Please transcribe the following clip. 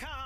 Welcome